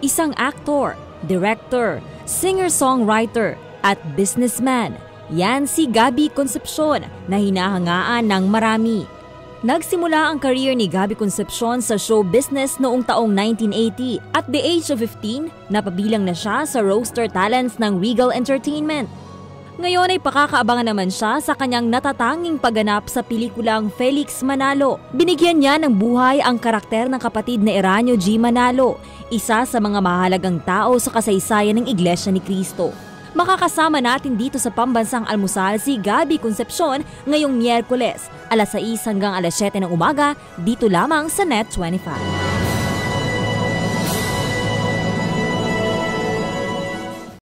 isang actor, director, singer-songwriter at businessman. Yan si Gabi Concepcion na hinahangaan ng marami. Nagsimula ang career ni Gabi Concepcion sa show business noong taong 1980. At the age of 15, napabilang na siya sa roaster talents ng Regal Entertainment. Ngayon ay pakakaabangan naman siya sa kanyang natatanging pagganap sa pelikulang Felix Manalo. Binigyan niya ng buhay ang karakter ng kapatid na Eranio G. Manalo, isa sa mga mahalagang tao sa kasaysayan ng Iglesia ni Cristo. Makakasama natin dito sa pambansang almusal si Gabi Concepcion ngayong Miyerkules, alas 6 hanggang alas 7 ng umaga, dito lamang sa Net 25.